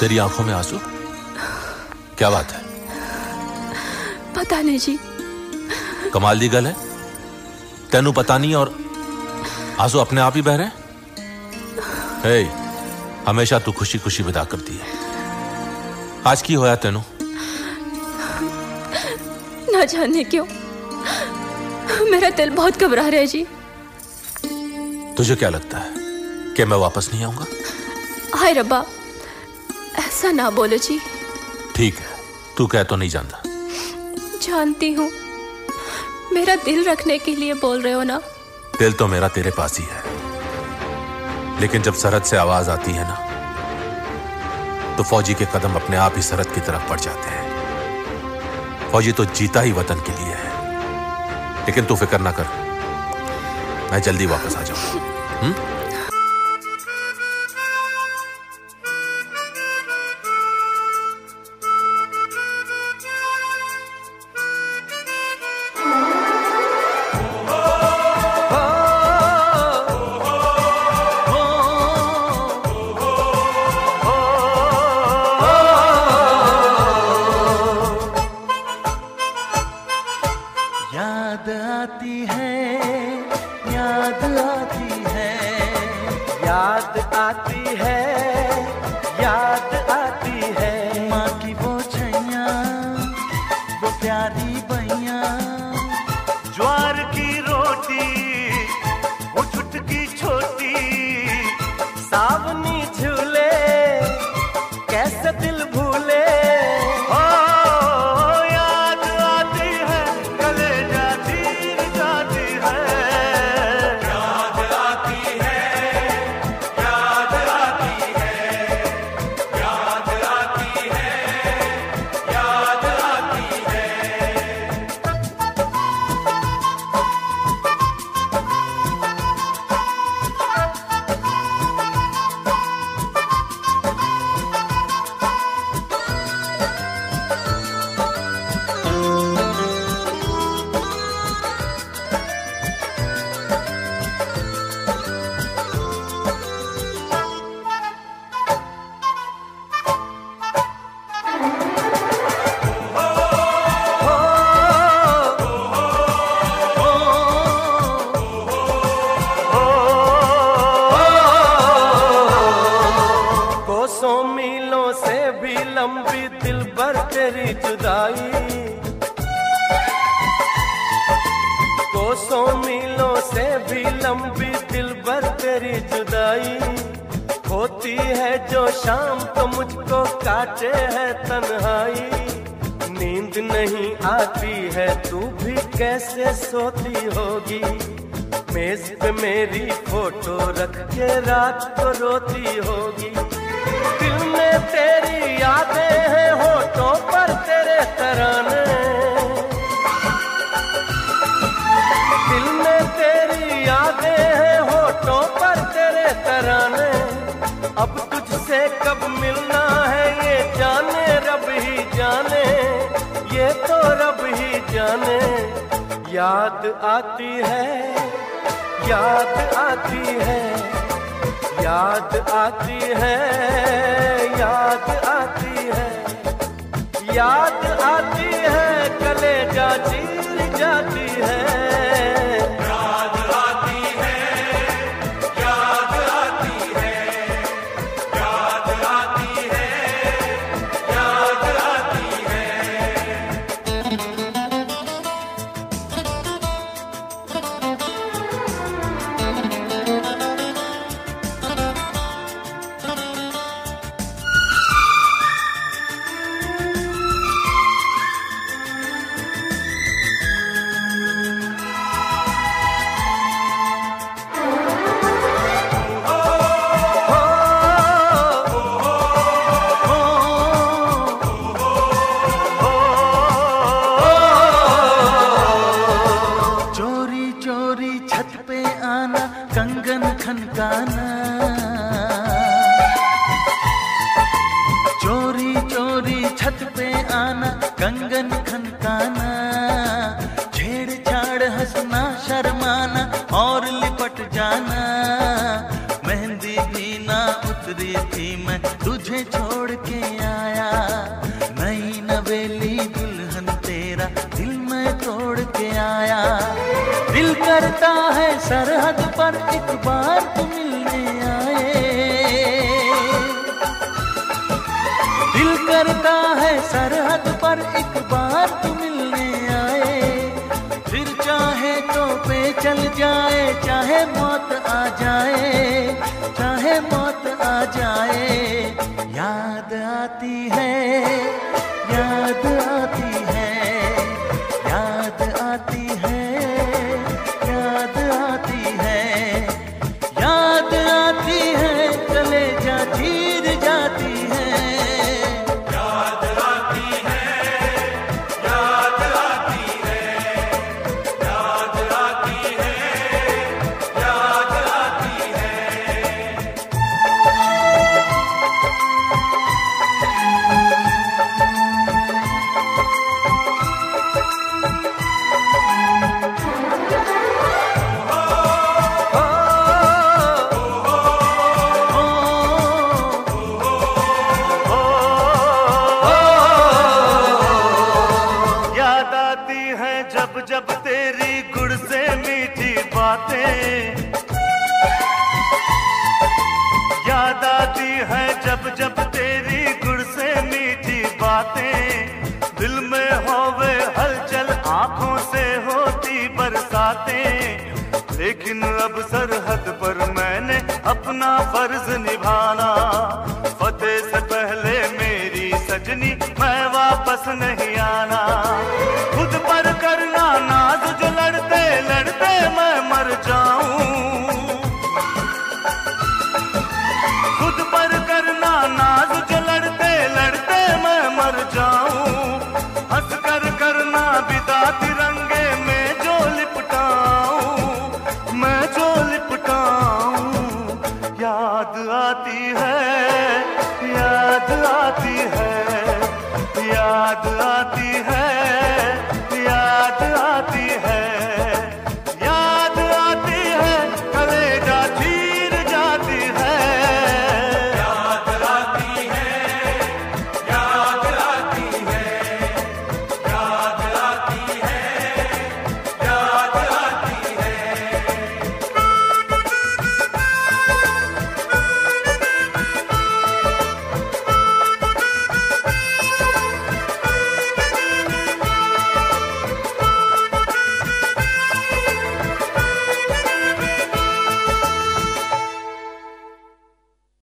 तेरी आँखों में आँसू? क्या बात है? पता नहीं जी। कमाल दी गल है। तेनू पता नहीं और आँसू अपने आप ही बह रहे हे? हमेशा तू खुशी खुशी विदा करती है। आज की होया तेनू? ना जाने क्यों? मेरा दिल बहुत घबरा रहा है जी। तुझे क्या लगता है कि मैं वापस नहीं आऊँगा? हाय रब्बा ऐसा ना बोलो जी। ठीक है तू कह तो नहीं जानता। जानती हूँ। मेरा दिल रखने के लिए बोल रहे हो ना? दिल तो मेरा तेरे पास ही है। लेकिन जब सरहद से आवाज़ आती है ना तो फौजी के कदम अपने आप ही सरहद की तरफ़ बढ़ जाते हैं। फौजी तो जीता ही वतन के लिए है। लेकिन तू फ़िक्र ना कर मैं जल्दी वापस आ जाऊँगा। आती है, याद आती है। माँ की वो छैया, वो प्यारी बैया ज्वार की रोटी वो चुटकी छोटी, सावनी लंबी दिल भर तेरी जुदाई। कोसों मीलों से भी लंबी दिल भर तेरी जुदाई। होती है जो शाम तो मुझको काटे है तन्हाई। नींद नहीं आती है, तू भी कैसे सोती होगी? मेज पे मेरी फ़ोटो रख के रात को रोती होगी। यादें हैं होठों पर तेरे तराने। दिल में तेरी यादें हैं होठों पर तेरे तराने। अब तुझसे कब मिलना है ये जाने, रब ही जाने। ये तो रब ही जाने। याद आती है, याद आती है, याद आती है। याद आती है याद आती है कलेजा चीर जाती है। उतरी थी मैं, तुझे छोड़ के आया। नई नवेली दुल्हन तेरा दिल में तोड़ के आया। दिल करता है सरहद पर एक बार तू मिलने आए। दिल करता है सरहद पर एक बार तू पे चल जाए, चाहे मौत आ जाए, चाहे मौत आ जाए। याद आती है, याद आती है, याद आती है, याद आती है, याद आती है चीर जाती याद आती है जब जब तेरी गुड़ से मीठी बातें। दिल में होवे हलचल आँखों से होती बरसातें। लेकिन अब सरहद पर मैंने अपना फ़र्ज़ निभाना आती है याद आती है याद आती है।